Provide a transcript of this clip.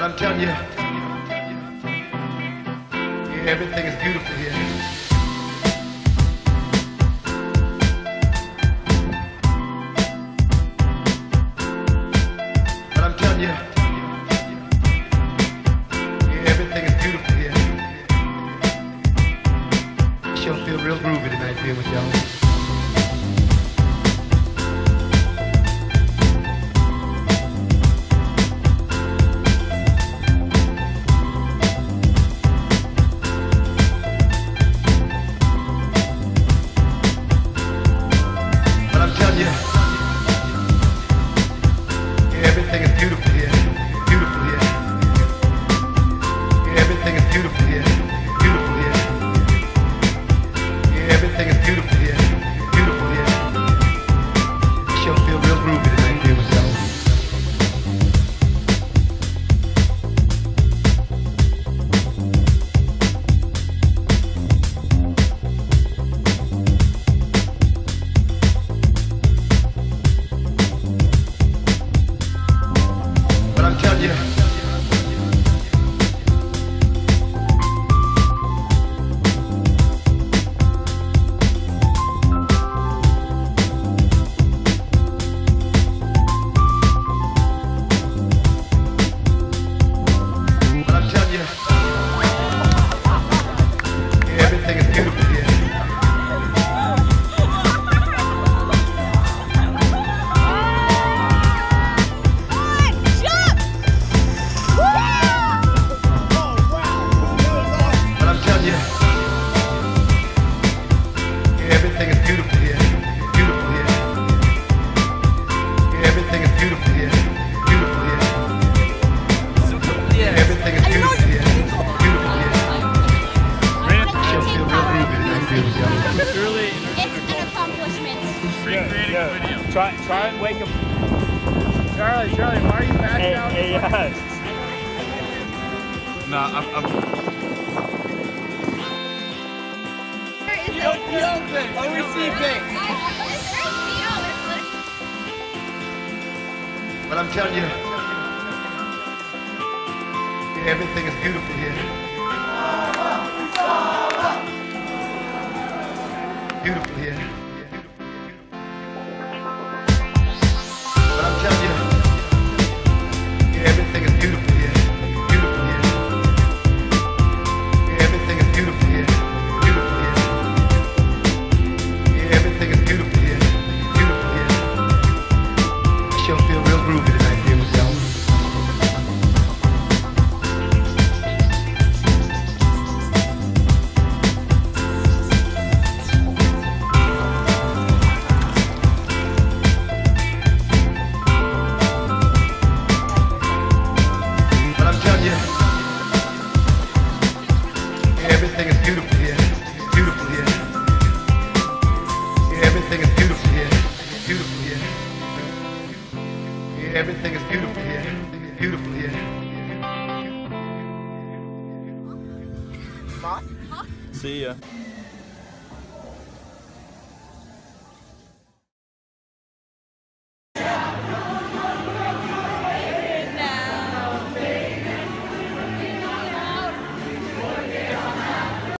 But I'm telling you, yeah, everything is beautiful here. But I'm telling you, everything is beautiful here. Sure feel real groovy tonight being with y'all. Try, try and wake him. Charlie, Charlie, why are you back Hey, out? hey, yes. Nah, I'm, I'm But I'm telling you, everything is beautiful here. Beautiful here. Sure feel real groovy tonight, y'all. But I'm telling you, everything is. Beautiful everything is beautiful here. Beautiful here. See ya.